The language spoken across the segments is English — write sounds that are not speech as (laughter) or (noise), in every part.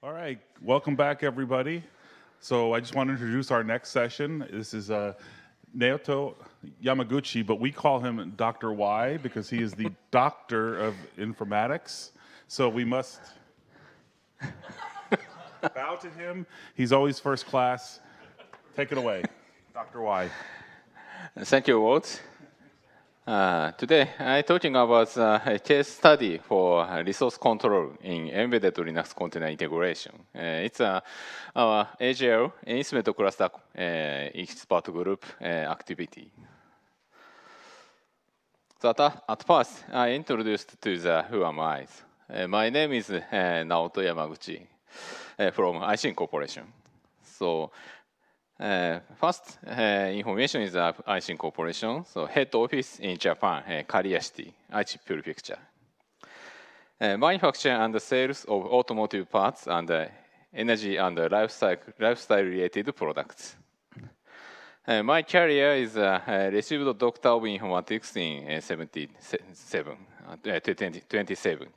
All right, welcome back, everybody. So I just want to introduce our next session. This is uh, Naoto Yamaguchi, but we call him Dr. Y because he is the (laughs) doctor of informatics. So we must bow to him. He's always first class. Take it away, Dr. Y. Thank you, Walt. Uh, today, I'm talking about uh, a case study for resource control in embedded Linux container integration. Uh, it's uh, our AGL instrument cluster uh, expert group uh, activity. So at, at, first, I introduced to the who am I. Uh, my name is uh, Naoto Yamaguchi from IC Corporation. So first uh, information is uh, AISIN Corporation, so head office in Japan, uh, Kariya City, Aichi Prefecture. Uh, manufacture and sales of automotive parts and uh, energy and lifestyle, lifestyle related products. Uh, my career is uh, uh, received Doctor of Informatics in uh, 77, uh, 20, 27.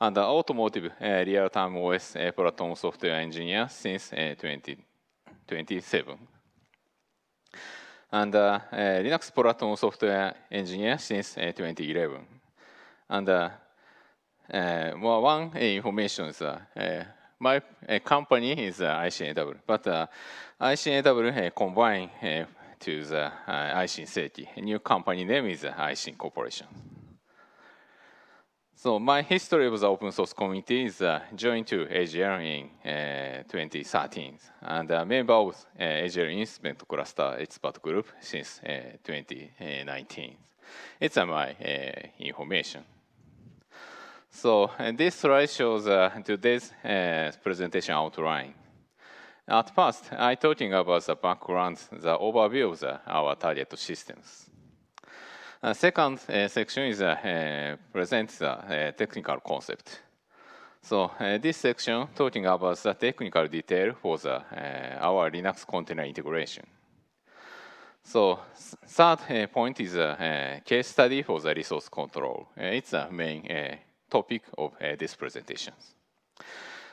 And uh, automotive uh, real-time OS uh, platform software engineer since uh, 20. 27. And uh, uh, Linux platform software engineer since uh, 2011. And uh, uh, well, one information is uh, my company is ICNW, but uh, ICNW combined to the ICN Seki. A new company name is ICN Corporation. So my history of the open source community is uh, joined to AGL in uh, 2013 and a member of uh, AGL Instrument Cluster Expert Group since uh, 2019. It's uh, my uh, information. So this slide shows today's presentation outline. At first, I'm talking about the background, the overview of the, our target systems. Uh, second uh, section is uh, uh presents the uh, technical concept. So uh, this section talking about the technical detail for the, uh, our Linux container integration. So third point is a case study for the resource control. it's the main topic of this presentation.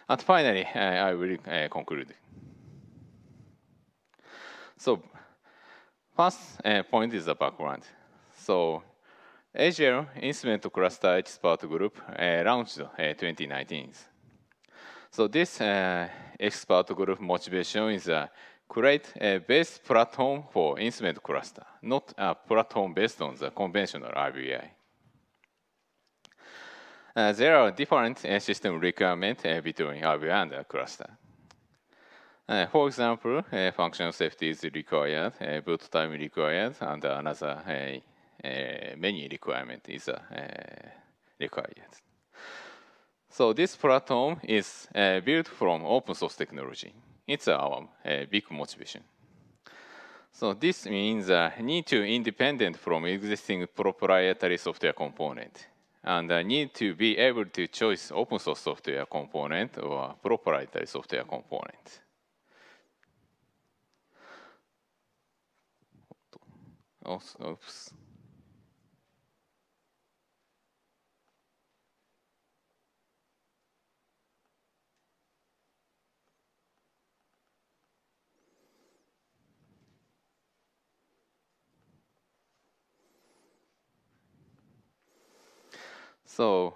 And finally, I will conclude. So first point is the background. So AGL Instrument Cluster Expert Group uh, launched uh, 2019. So this uh, expert group motivation is uh, create a base platform for instrument cluster, not a platform based on the conventional IVI. Uh, there are different uh, system requirements uh, between IVI and the cluster. For example, functional safety is required, boot time required, and another many requirement is required. So this platform is built from open source technology. It's our big motivation. So this means uh, need to independent from existing proprietary software component and uh, need to be able to choose open source software component or proprietary software component. Oops. So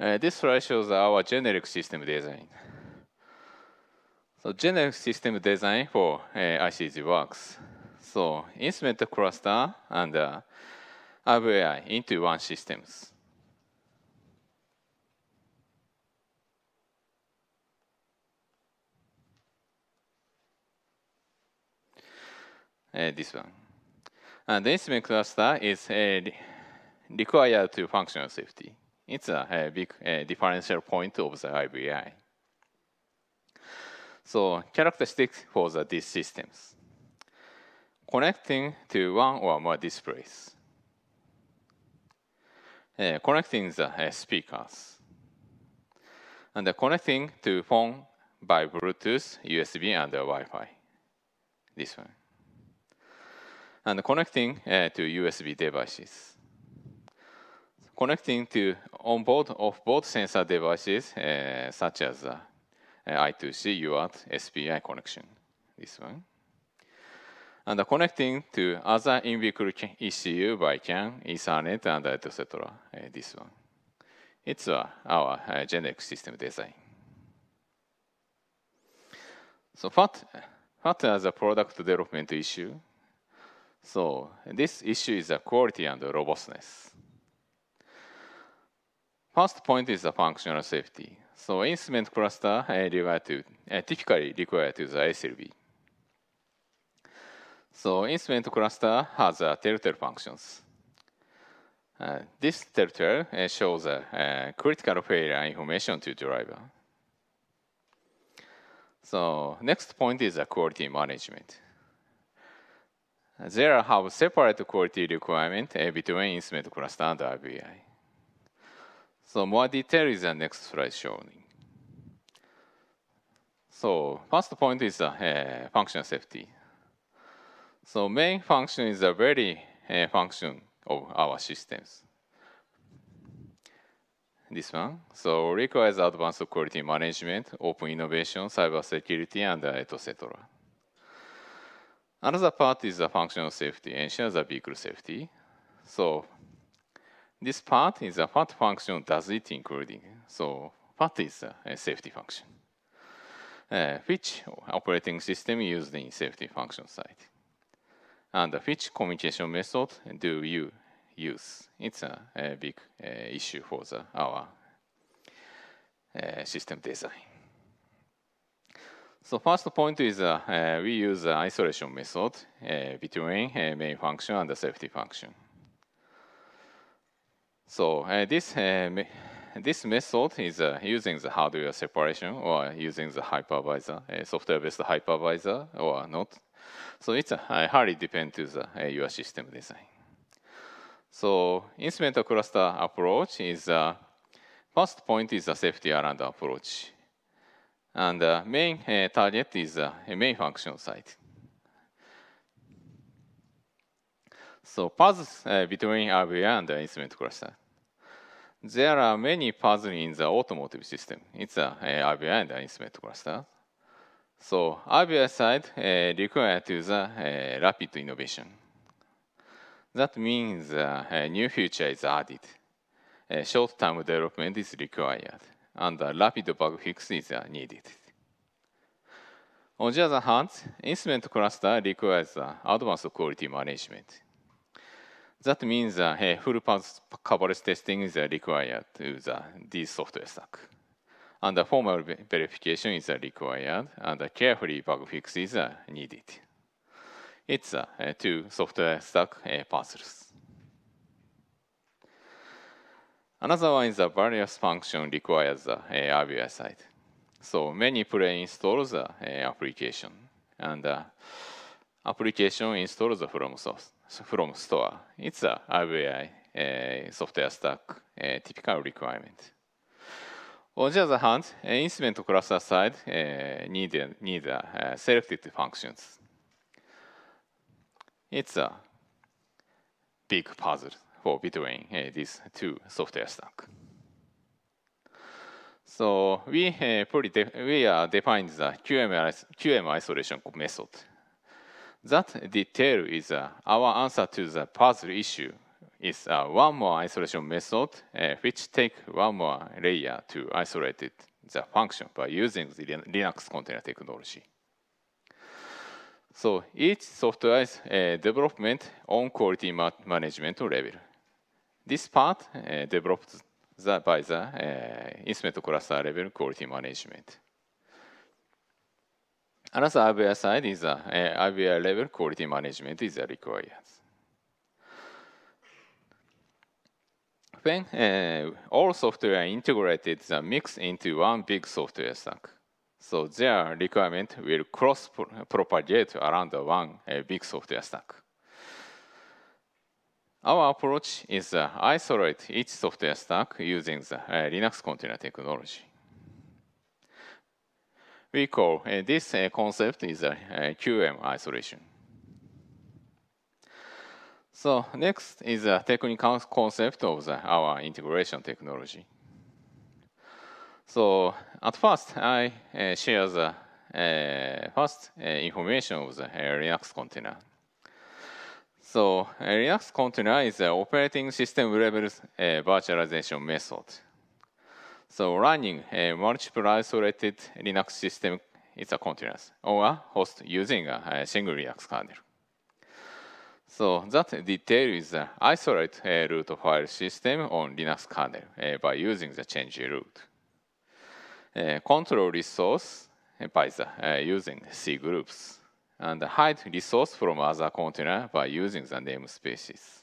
uh, this slide shows our generic system design. So generic system design for uh, IC-EG works. So instrument cluster and uh, IVI into one systems. Uh, this one. And the instrument cluster is a required to functional safety. It's a, a big a differential point of the IVI. So characteristics for the, these systems. Connecting to one or more displays. Uh, connecting the uh, speakers. And uh, connecting to phone by Bluetooth, USB, and Wi-Fi. This one. And connecting uh, to USB devices connecting to onboard, of both sensor devices uh, such as uh, I2C UART SPI connection. This one. And connecting to other in-vehicle ECU by CAN, Ethernet, and etc. this one. It's uh, our uh, generic system design. So what, what are the product development issue? So this issue is the quality and robustness. First point is the functional safety. So instrument cluster required to, uh, typically required to the SLB. So instrument cluster has uh, telltale functions. Uh, this telltale uh, shows a uh, critical failure information to driver. So next point is a quality management. There are have separate quality requirement between instrument cluster and IVI. So more detail is the next slide showing. So first point is uh, function safety. So main function is a very uh, function of our systems. This one. So requires advanced quality management, open innovation, cyber security, and uh, etc. Another part is the functional safety, ensure the vehicle safety. So this part is a what function does it including? So what is a safety function? Uh, which operating system used in safety function side? And which communication method do you use? It's a, a big uh, issue for the, our uh, system design. So first point is uh, uh, we use isolation method uh, between main function and the safety function. So uh, this uh, this method is uh, using the hardware separation or using the hypervisor, software-based hypervisor or not. So it's highly depend to the, your system design. So instrument cluster approach is first point is the safety around approach. And the main uh, target is uh, main function side. So paths uh, between IVI and the instrument cluster. There are many paths in the automotive system. It's a uh, and the instrument cluster. So IVI side uh, require to the uh, rapid innovation. That means uh, a new feature is added. Uh, Short-term development is required, and a rapid bug fix is uh, needed. On the other hand, instrument cluster requires uh, advanced quality management. That means uh, hey, full path coverage testing is uh, required to the, this software stack. And the formal verification is uh, required, and the carefully bug fix is uh, needed. It's uh, two software stack uh, puzzles. Another one is the various function requires the uh, IVI side. So many pre-installs the uh, application, and uh, application installs the from source from store. It's a RBI uh, software stack uh, typical requirement. On the other hand, uh, instrument cluster side uh, need, need uh, selected functions. It's a big puzzle for between uh, these two software stack. So we uh, we uh, defined the QM, QM isolation method that detail is uh, our answer to the puzzle issue is uh, one more isolation method uh, which take one more layer to isolate the function by using the Linux container technology. So each software is uh, development on quality ma management level. This part uh, developed the, by the uh, instrument cluster level quality management. Another IVI side is uh, IVI level quality management is required. When uh, all software integrated the mix into one big software stack, so their requirement will cross propagate around the one uh, big software stack. Our approach is uh, isolate each software stack using the uh, Linux container technology we call uh, this uh, concept is a, QM isolation. So next is a technical concept of the, our integration technology. So at first, I uh, share the uh, first uh, information of the uh, Linux container. So Linux container is an operating system level uh, virtualization method. So running a multiple isolated Linux system is a containers or a host using a, single Linux kernel. So that detail is the isolate uh, root file system on Linux kernel uh, by using the change root. Uh, control resource by the, uh, using C groups and hide resource from other container by using the namespaces.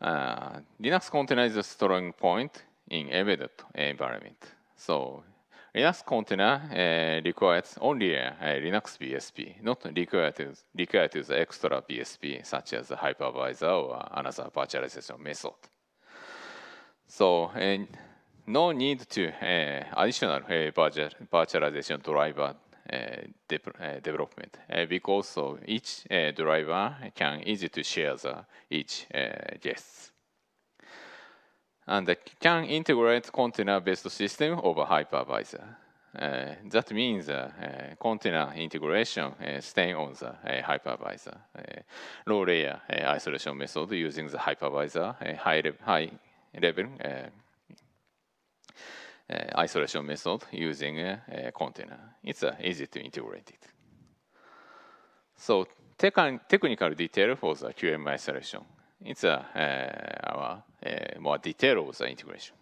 Uh, Linux container is a strong point in embedded environment. So Linux container uh, requires only a, a, Linux BSP, not required required to the extra BSP such as the hypervisor or another virtualization method. So no need to uh, additional uh, virtualization driver Uh, de uh, development uh, because of each driver can easy to share the each guests. And can integrate container-based system over hypervisor. Uh, that means uh, uh, container integration staying on the hypervisor. low layer isolation method using the hypervisor, high, le high level uh, isolation method using a, a container. It's uh, easy to integrate it. So technical detail for the QM isolation. It's a, uh, our more detail of the integration.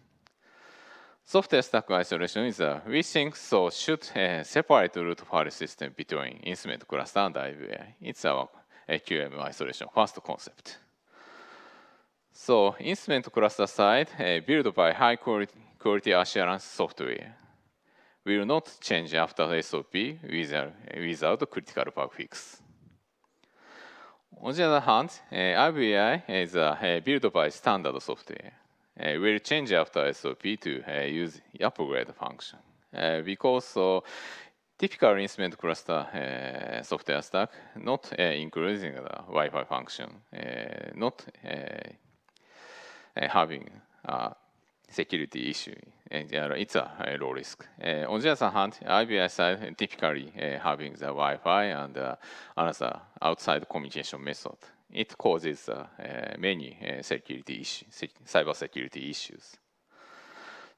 Software stack isolation is a we think so should uh, separate root file system between instrument cluster and IVI. It's our QM isolation first concept. So instrument cluster side uh, built by high quality quality assurance software will not change after SOP without, critical bug fix. On the other hand, uh, is uh, built by standard software. Uh, will change after SOP to uh, use upgrade function. Uh, because so typical instrument cluster uh, software stack not uh, including the Wi-Fi function, uh, not having security issue. And it's a low risk. on the other hand, IVI side typically having the Wi-Fi and another outside communication method. It causes many security issues, cyber security issues.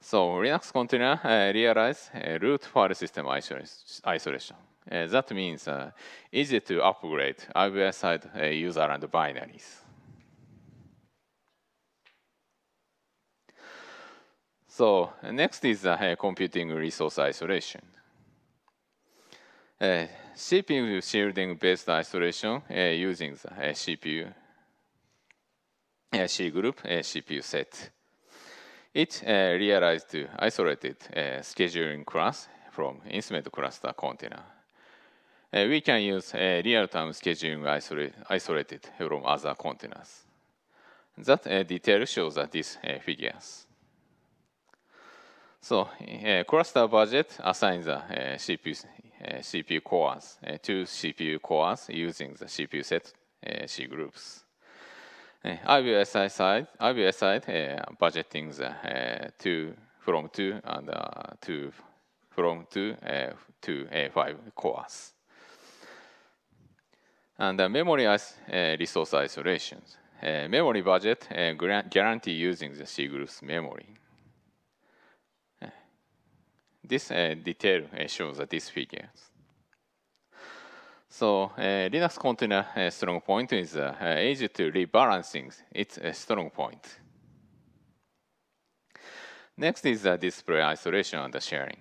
So Linux container uh, realize root file system isolation. That means easy to upgrade IVI side user and binaries. So next is uh, computing resource isolation. Uh, CPU shielding based isolation uh, using the uh, CPU uh, C group uh, CPU set. It realized isolated scheduling class from instrument cluster container. we can use real-time scheduling isolate, isolated from other containers. That detail shows that these figures. So eh, uh, cluster budget assigns the eh, uh, CPU, uh, eh, CPU cores to CPU cores using the CPU set C groups. IBSI side, IBS side budgeting the two from two and uh, two from two to five cores. And the memory as resource isolation. Memory budget guarantee using the C groups memory. This uh, detail uh, shows these figures. So uh, Linux container strong point is easy to rebalancing its a strong point. Next is the display isolation and sharing.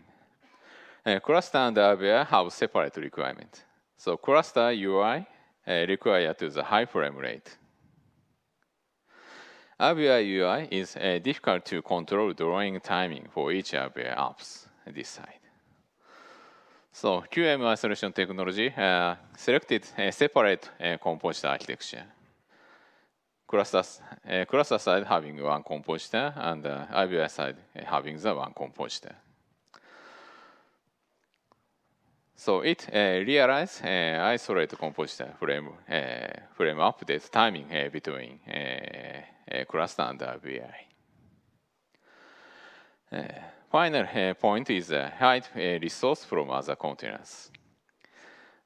Uh, cluster and IVI have separate requirement. So cluster UI uh, require to the high frame rate. IVI UI is uh, difficult to control drawing timing for each IVI apps this side. So QM isolation technology uh, selected a separate uh, compositor architecture. Cluster, uh, cluster side having one compositor and uh, IVI side having the one compositor. So it uh, realizes uh, isolate compositor frame uh, frame update timing uh, between uh, uh, cluster and IVI. Uh, final uh, point is uh, hide uh, resource from other containers.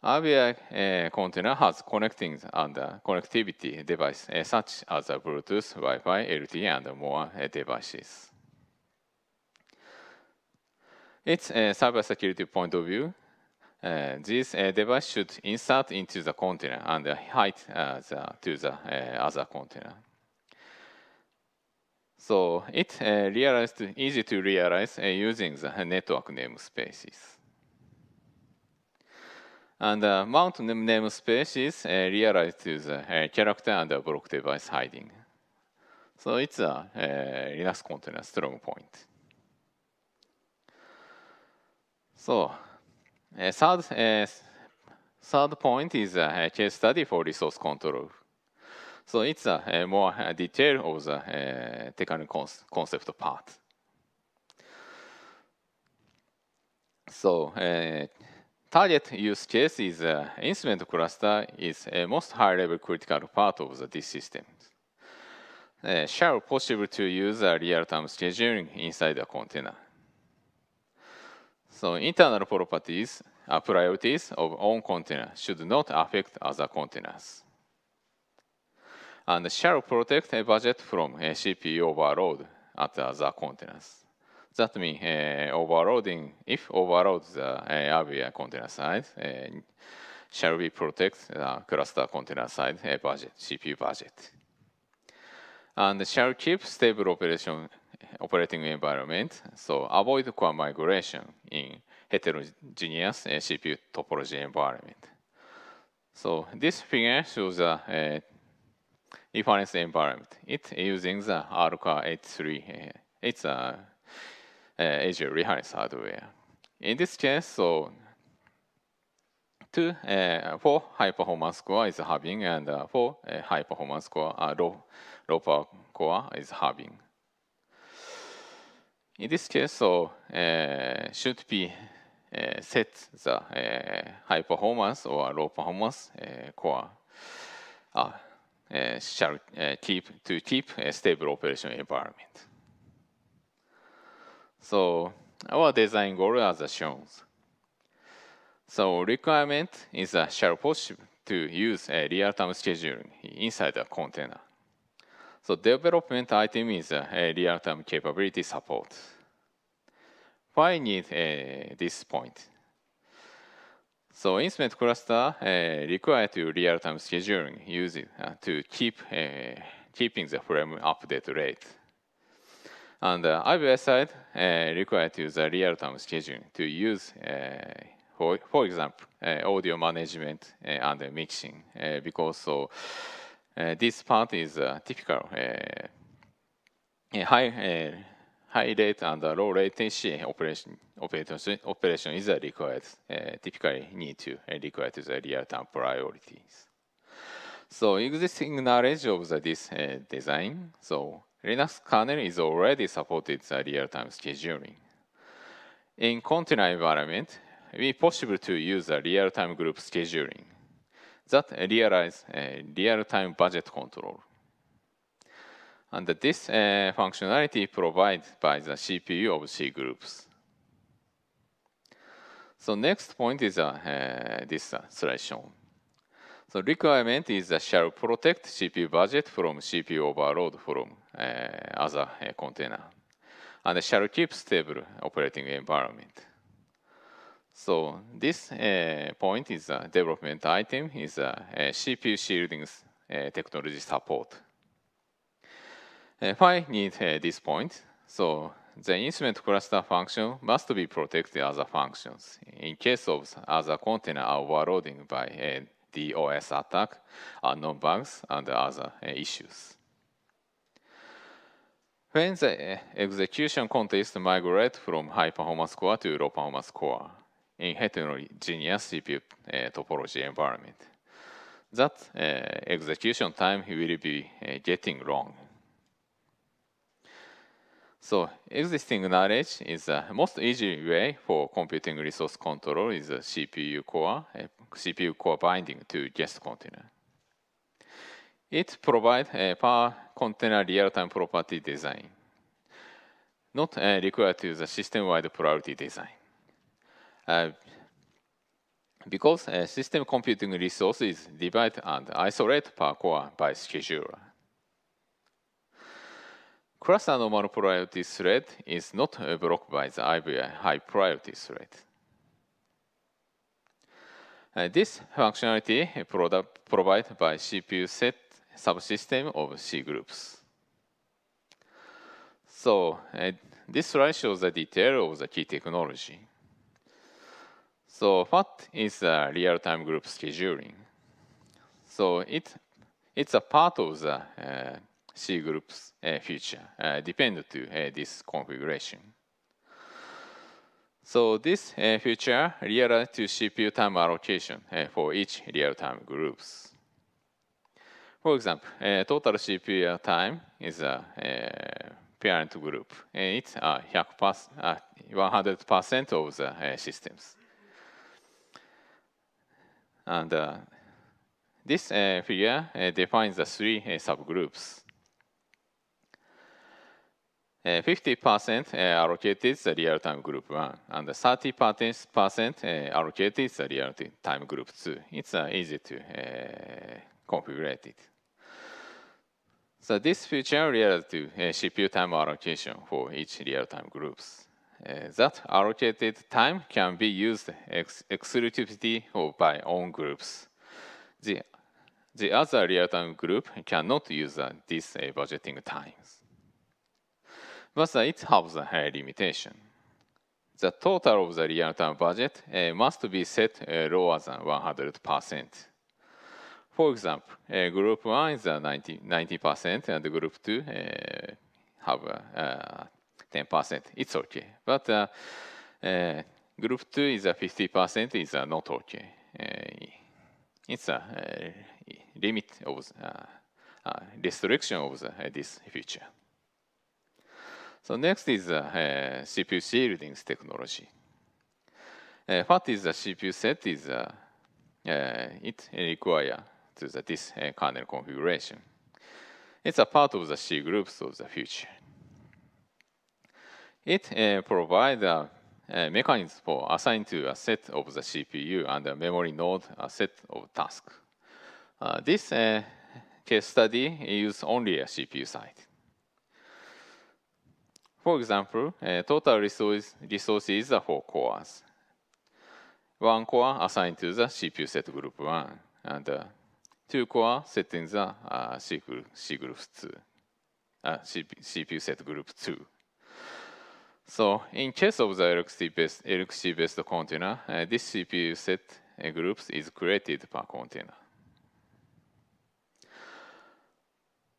Uh, container has connecting and connectivity device such as Bluetooth, Wi-Fi, LTE, and more devices. Its uh, cybersecurity point of view, uh, this uh, device should insert into the container and uh, hide the, to the other container. So it uh, realized easy to realize uh, using the network namespaces. And uh, mount name- namespace is uh, realized to the uh, character and the block device hiding. So it's a uh, Linux container strong point. So third, third point is a case study for resource control. So it's a, uh, more uh, detail of the uh, technical concept part. So target use case is uh, instrument cluster is a most high level critical part of the, this system. Uh, shall possible to use a real-time scheduling inside a container. So internal properties, uh, priorities of own container should not affect other containers. And shall protect a budget from a CPU overload at other containers. That means uh, overloading, if overload the uh, IVI container side, uh, shall we protect the cluster container side uh, budget, CPU budget. And shall keep stable operation operating environment, so avoid core migration in heterogeneous uh, CPU topology environment. So this figure shows a uh, reference environment. It using the R-Car H3. Uh, it's a uh, Azure reference hardware. In this case, so two uh, four high performance core is having, and uh, four uh, high performance core uh, low low power core is having. In this case, so uh, should be uh, set the uh, high performance or low performance uh, core uh, uh, shall uh, keep to keep a stable operation environment. So our design goal as shown. So requirement is a shall possible to use a real-time scheduling inside a container. So development item is a, a real-time capability support. Why need uh, this point? So instrument cluster uh, require to real-time scheduling uh, to keep uh, keeping the frame update rate. And uh, IBS side uh, require to the real-time scheduling to use, uh, for, for example, audio management and mixing because so this part is uh, typical high high rate and low latency operation operation operation is required. Uh, typically need to uh, require to the real-time priorities. So existing knowledge of the, this uh, design, so Linux kernel is already supported the real-time scheduling. In container environment, we possible to use a real-time group scheduling that realize uh, real-time budget control. And this uh, functionality provided by the CPU of C groups. So next point is uh, uh, this uh, slide shown. So requirement is uh, shall protect CPU budget from CPU overload from uh, other container, and shall keep stable operating environment. So this uh, point is a development item is a, a CPU shielding uh, technology support. Uh, why need uh, this point? So the instrument cluster function must be protected as a function in case of other container overloading by a DOS attack, unknown bugs, and other uh, issues. When the uh, execution context migrate from high performance core to low performance core in heterogeneous CPU uh, topology environment, that uh, execution time will be uh, getting long. So existing knowledge is the most easy way for computing resource control is a CPU core, a CPU core binding to guest container. It provides a per container real-time property design. not uh, required to the system-wide priority design. Uh, because uh, system computing resources divide and isolate per core by scheduler. Cluster normal priority thread is not blocked by the high priority thread. Uh, this functionality provided by CPU set subsystem of C groups. So uh, this slide shows the detail of the key technology. So what is uh, real-time group scheduling? So it, it's a part of the uh, C groups uh, feature, uh, dependent to uh, this configuration. So this uh, feature real to CPU time allocation uh, for each real-time groups. For example, uh, total CPU time is a parent group. it's uh, 100% of the systems. And this figure defines the three subgroups. 50% allocated the real-time group 1 and 30% allocated the real-time group 2. It's easy to configure it. So this feature relates to CPU time allocation for each real-time groups. Uh, that allocated time can be used ex exclusively by own groups. The, the other real-time group cannot use uh, these uh, budgeting times but it has a limitation. The total of the real-time budget uh, must be set uh, lower than 100%. For example, uh, group 1 is uh, 90, 90% and group 2 have uh, 10%. It's okay. But uh, group 2 is 50% is not okay. it's a limit of restriction of the, this feature. So next is uh, uh, CPU shielding technology. Uh, what is the CPU set is uh, uh, it require to the, this uh, kernel configuration. It's a part of the C groups of the future. It uh, provides a, a, mechanism for assigning to a set of the CPU and a memory node a set of tasks. this case study uses only a CPU side. For example, uh, total resource, resources are four cores. One core assigned to the CPU set group 1, and uh, two core set in the uh, C, group, C group 2, uh, CPU set group 2. So in case of the LXC-based LXC container, uh, this CPU set uh, groups is created per container.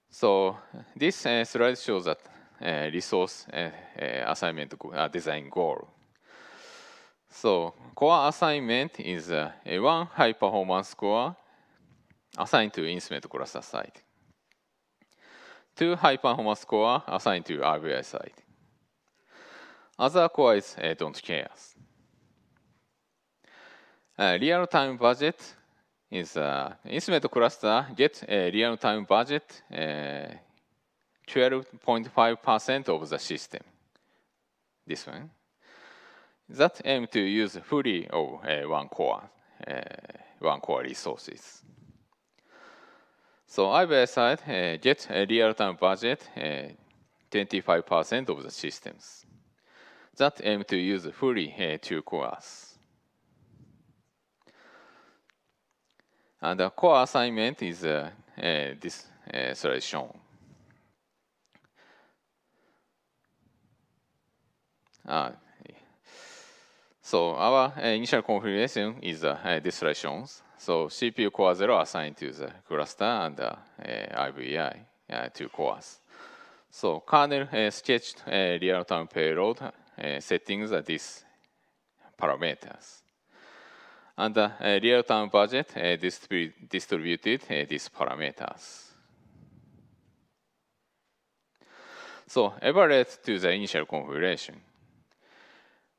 So this uh, slide shows that uh, resource uh, uh, assignment design goal. So core assignment is a one high performance core assigned to instrument cluster site. Two high performance core assigned to RVI site. Other cores uh, don't care. Uh, real-time budget is uh, instrument cluster get a real-time budget 12.5% of the system. This one. That aim to use fully of uh, one core, uh, one core resources. So IBS side uh, get a real-time budget 25% of the systems. That aim to use fully two cores. And the core assignment is this slide shown. Uh, so our uh, initial configuration is uh, this slide. So CPU core 0 assigned to the cluster and uh, IVI, uh, two cores. So kernel uh, sched uh, real-time payload uh, settings are these parameters. And the uh, real-time budget uh, distribu distributed uh, these parameters. So evaluate to the initial configuration.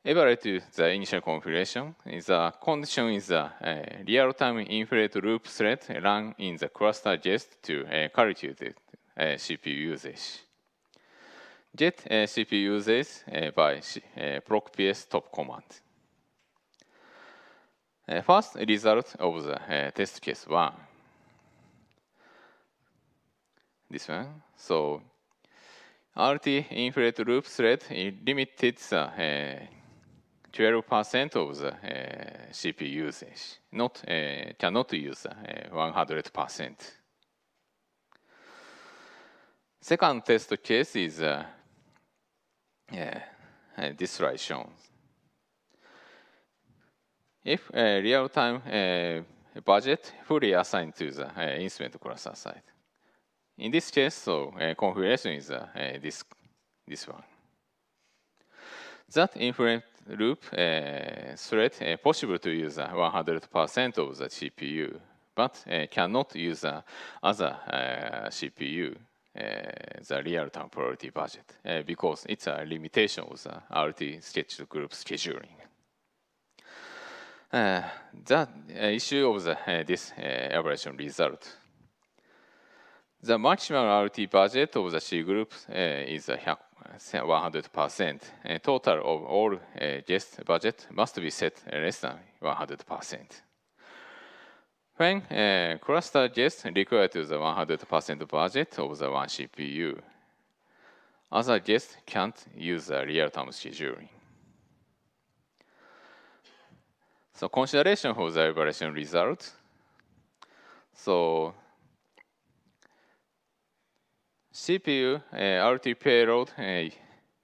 Evaluate to the initial configuration is a condition is a uh, real-time infinite loop thread run in the cluster jest to uh, calculate uh, CPU usage. uh, CPU usage by uh, procps top command. First result of the test case one. This one. So RT infinite loop thread limited the 12% of the uh, CPU usage, not uh, cannot use uh, 100%. Second test case is this slide shown. If real-time budget fully assigned to the uh, instrument cluster side. In this case, so uh, configuration is uh, this, this one. That inference loop uh, thread uh, possible to use 100% of the CPU, but uh, cannot use other CPU, uh, the real-time priority budget, uh, because it's a limitation of the RT scheduled group scheduling. Uh, the issue of the, this evaluation result the maximum RT budget of the C group is 100%. Uh, total of all uh, guest budget must be set less than 100%. When uh, cluster guests require to the 100% budget of the one CPU, other guests can't use the real-time scheduling. So consideration for the evaluation result. So CPU uh, RT payload uh,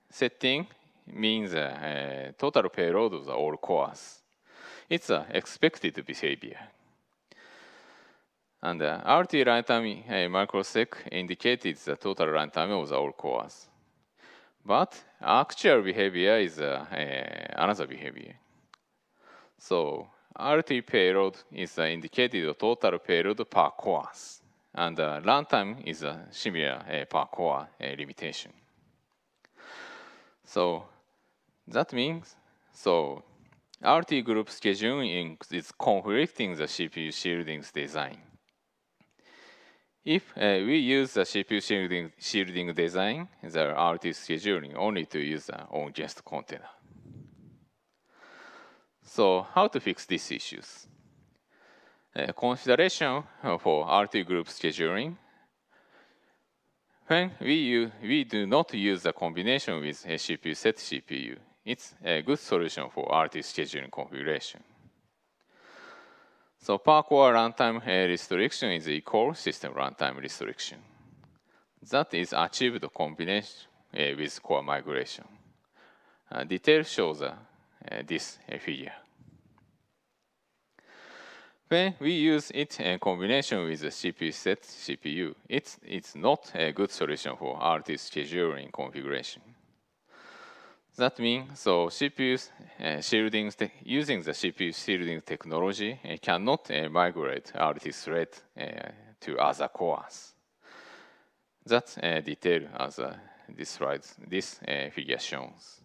setting means uh, total payload of all cores. It's uh, expected behavior. And uh, RT runtime uh, microsec indicated the total runtime of the all cores. But actual behavior is uh, another behavior. So RT payload is uh, indicated total payload per cores. And uh, runtime is a severe uh, per core uh, limitation. So that means, so RT group scheduling is conflicting the CPU shielding design. If uh, we use the CPU shielding, shielding design, the RT scheduling only to use the on guest container. So how to fix these issues? Consideration for RT group scheduling. When we, use, we do not use the combination with CPU set CPU, it's a good solution for RT scheduling configuration. So core runtime restriction is equal system runtime restriction. That is achieved combination with core migration. Uh, detail shows uh, this figure. When we use it in combination with the CPU set CPU, it's, it's not a good solution for RT scheduling configuration. That means, so CPUs uh, shielding, using the CPU shielding technology uh, cannot uh, migrate RT thread uh, to other cores. That uh, detail as uh, this slide, this uh, figure shows.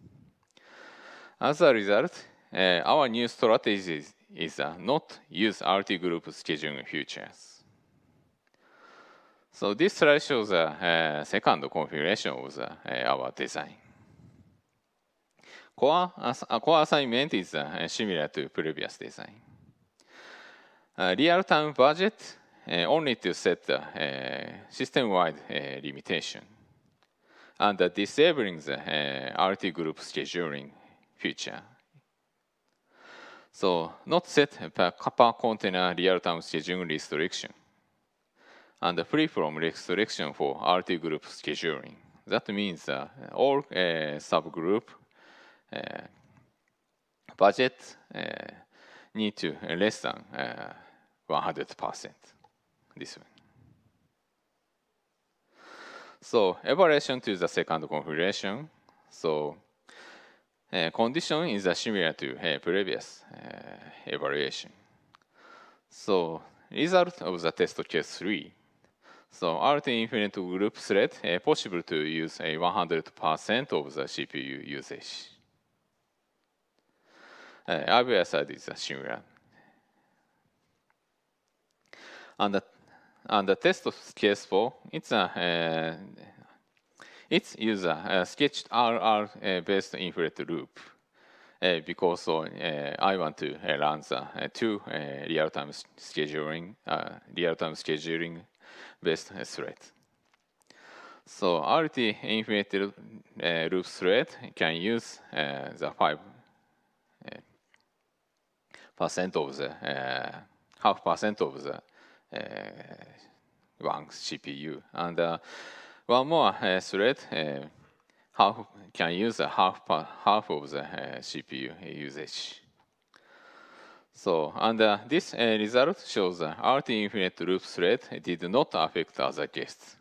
As a result, our new strategy is is uh, not use RT group scheduling features. So this slide shows the uh, second configuration of the, uh, our design. Core, uh, core assignment is uh, similar to previous design. Uh, Real-time budget uh, only to set the uh, system-wide uh, limitation and disabling the RT group scheduling feature so not set per kappa container real-time scheduling restriction and free from restriction for RT group scheduling. That means uh, all uh, subgroup uh, budget uh, need to less than 100%. Uh, this one. So evaluation to the second configuration. So condition is similar to uh, previous uh, evaluation. So result of the test case 3. So RT infinite group thread uh, possible to use a 100% of the CPU usage. Uh, IBR side is similar. And the, and the test of case 4, it's a its user uh, SCHED_RR uh, based infinite loop uh, because I want to run the two real-time scheduling real-time scheduling based thread. So RT infinite loop thread can use uh, the five uh, percent of the uh, half percent of the one CPU and one more uh, thread uh, half can use a half half of the uh, CPU usage. So, and uh, this uh, result shows the RT infinite loop thread did not affect other guests.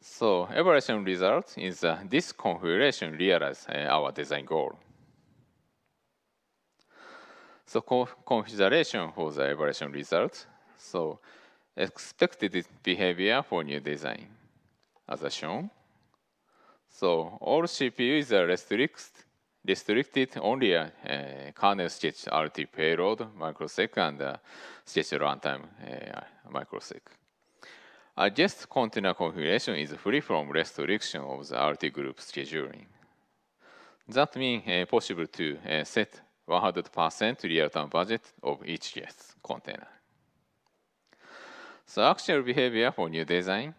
So, evaluation result is uh, this configuration realized uh, our design goal. So, co for the evaluation result. So, expected behavior for new design as I shown. So all CPU is restrict, restricted only a uh, kernel sched RT payload microsec and sched runtime uh, microsec. A just container configuration is free from restriction of the RT group scheduling. That means uh, possible to uh, set 100% real-time budget of each guest container. So actual behavior for new design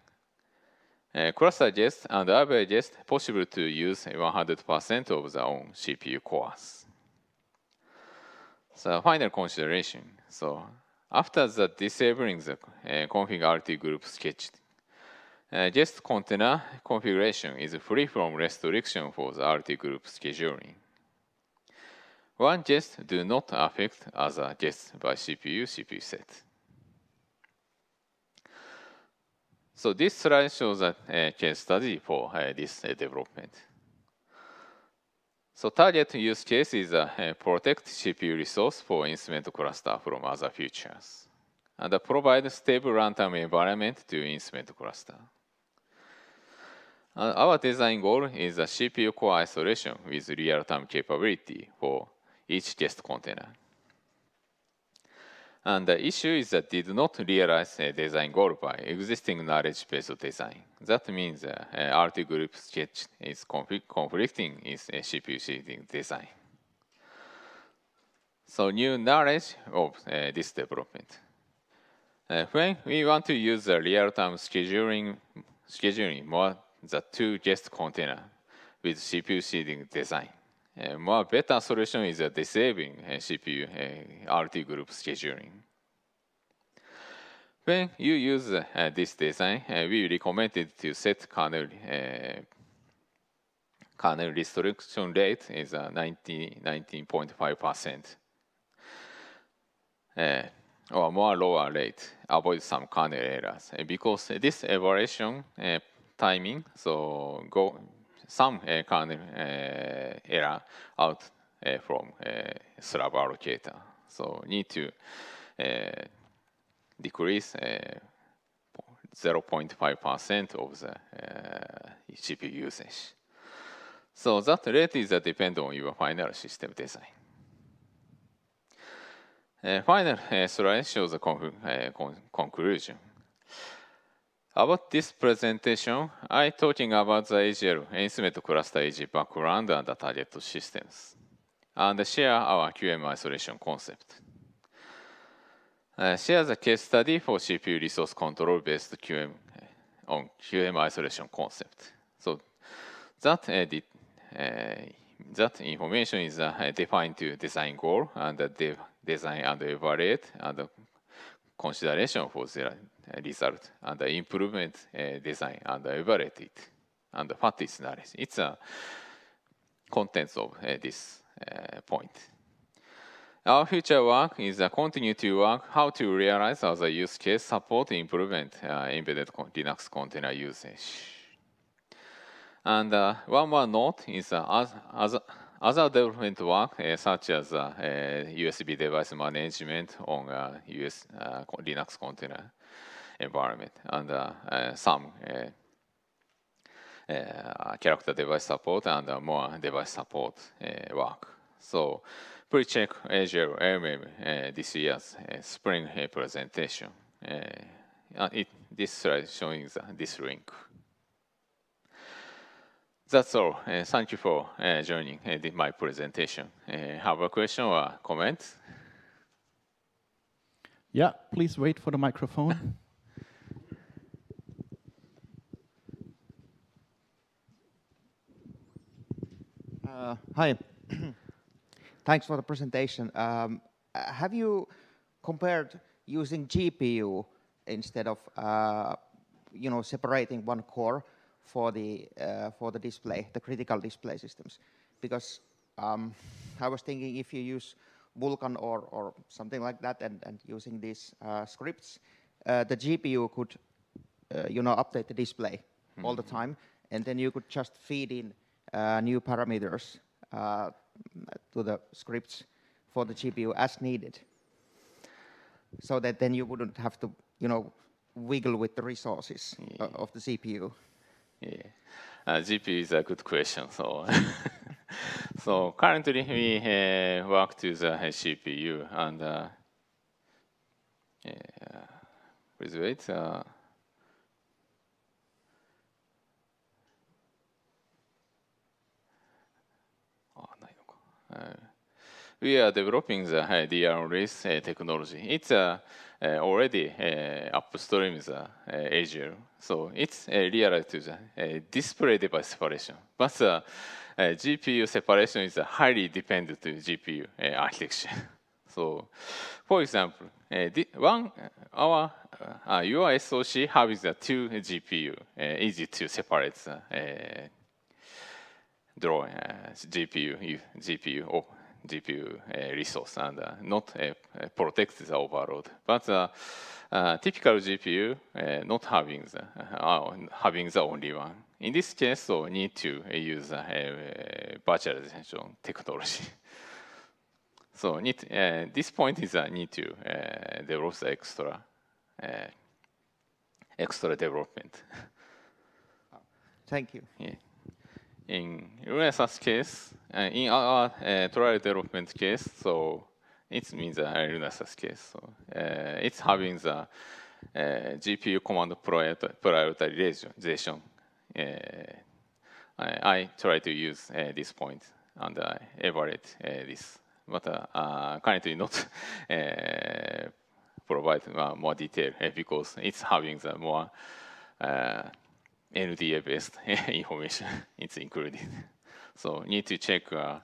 uh, cluster guest and IVI guest possible to use 100% of the own CPU cores. So final consideration. So after the disabling the uh, config RT group sched, uh, guest container configuration is free from restriction for the RT group scheduling. One guest do not affect other guest by CPU CPU set. So this slide shows a uh, case study for uh, this uh, development. So target use case is uh, protect CPU resource for instrument cluster from other features, and provide stable runtime environment to instrument cluster. Our design goal is a CPU core isolation with real-time capability for each guest container. And the issue is that did not realize a design goal by existing knowledge-based design. That means uh, RT group sched is conflicting with a CPU shading design. So new knowledge of uh, this development. Uh, when we want to use the real-time scheduling, scheduling more the two guest container with CPU shading design. Uh, more better solution is uh, disabling uh, CPU RT group scheduling. When you use uh, this design, uh, we recommended to set kernel uh, kernel restriction rate is uh, 19.5 percent, or more lower rate, avoid some kernel errors. because this evaluation timing, so go some uh, of uh, error out uh, from slab allocator. So need to decrease 0.5% of the CPU usage. So that rate is depend on your final system design. Uh, final uh, slide shows the uh, con conclusion. About this presentation, I talking about the AGL instrument cluster AG background and the target systems, and share our QM isolation concept. Uh, share the case study for CPU resource control based QM on QM isolation concept. So that uh, the, uh, that information is uh, defined to design goal and de design and evaluate and consideration for the result and the improvement uh, design and evaluate it and what is knowledge. It's a contents of uh, this uh, point. Our future work is a continue to work how to realize as a use case support improvement uh, embedded Linux container usage. And uh, one more note is uh, as, as other development work uh, such as uh, USB device management on US Linux container environment and some character device support and more device support work. So please check AGL AMM uh, this year's uh, spring presentation. Uh, it this slide showing the, this link. That's all. Uh, thank you for uh, joining uh, my presentation. have a question or comment? Yeah, please wait for the microphone. Uh, hi. (clears throat) Thanks for the presentation. Um, have you compared using GPU instead of uh, you know separating one core for the uh, for the display, the critical display systems? Because um, I was thinking if you use Vulkan or or something like that, and and using these uh, scripts, uh, the GPU could uh, you know update the display mm -hmm. all the time, and then you could just feed in new parameters uh, to the scripts for the GPU as needed. So that then you wouldn't have to, you know, wiggle with the resources yeah. of the CPU. Yeah, uh, GPU is a good question. So, (laughs) so currently we uh, work to the CPU and uh, yeah, please wait. Uh, we are developing the uh, DRM lease uh, technology. It's uh, uh, already uh, upstream the uh, AGL, so it's uh, realized to the uh, display device separation. But uh, uh, GPU separation is uh, highly dependent to GPU uh, architecture. (laughs) so, for example, uh, one our uh, your SoC having the two GPU, uh, easy to separate the uh, draw uh, GPU, GPU, or GPU uh, resource and uh, not uh, protect the overload. But uh, uh, typical GPU uh, not having the having the only one. In this case, so need to use virtualization technology. (laughs) so need, this point is a need to develop the extra extra development. (laughs) Thank you. Yeah in Renesas case, uh, in our uh, trial development case, so it means a Renesas case. So uh, it's having the uh, GPU command prioritization. Uh, I, I, try to use this point and I evaluate this, but currently not (laughs) provide more detail because it's having the more NDA-based (laughs) information (laughs) it's included. (laughs) so need to check uh,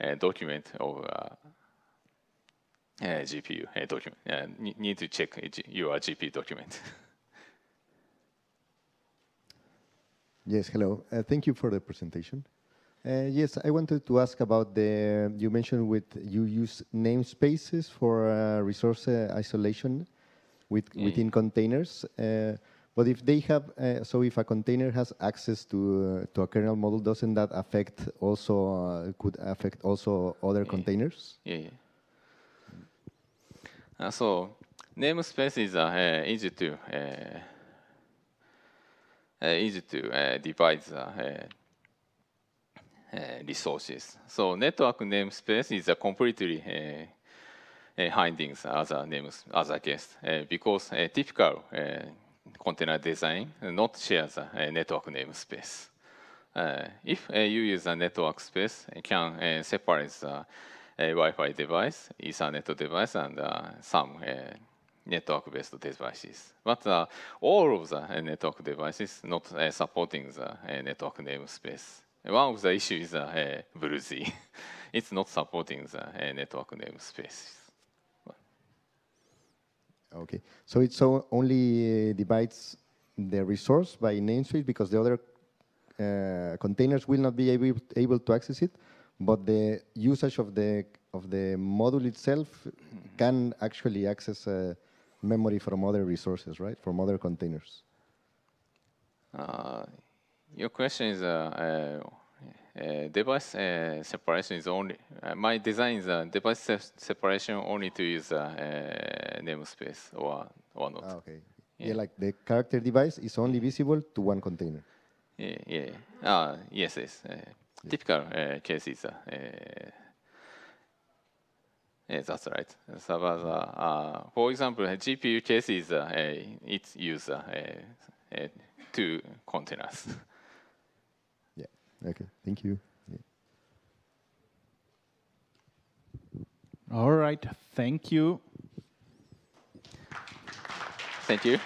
a document of uh, GPU a document. Uh, need to check your GPU document. yes, hello. Uh, thank you for the presentation. Uh, yes, I wanted to ask about the, you mentioned with, you use namespaces for uh, resource isolation with, yeah. within containers. But if they have, uh, so if a container has access to uh, to a kernel model, doesn't that affect also uh, could affect also other yeah. containers? Yeah. yeah. Uh, so namespace is uh, uh, easy to easy to divide the resources. So network namespace is a completely uh, findings as a names as a guest because a typical container design, not share the network namespace. Uh, if uh, you use a network space, you can uh, separate the Wi-Fi device, Ethernet device, and some network-based devices. But uh, all of the uh, network devices not uh, supporting the network namespace. One of the issues is uh, BlueZ. (laughs) it's not supporting the network namespace. Okay, so it so only uh, divides the resource by namespace because the other uh, containers will not be able, able to access it, but the usage of the of the module itself can actually access uh, memory from other resources, right? From other containers. Uh, your question is uh, device uh, separation is only, uh, my design is uh, a device se separation only to use a namespace or, or not. Ah, okay. Yeah. yeah. like the character device is only visible to one container. Yeah, yeah. Ah, yes, yes. Typical case is yeah, that's right. So, for example, GPU case is it two containers. (laughs) Okay, thank you. Yeah. All right, thank you. Thank you.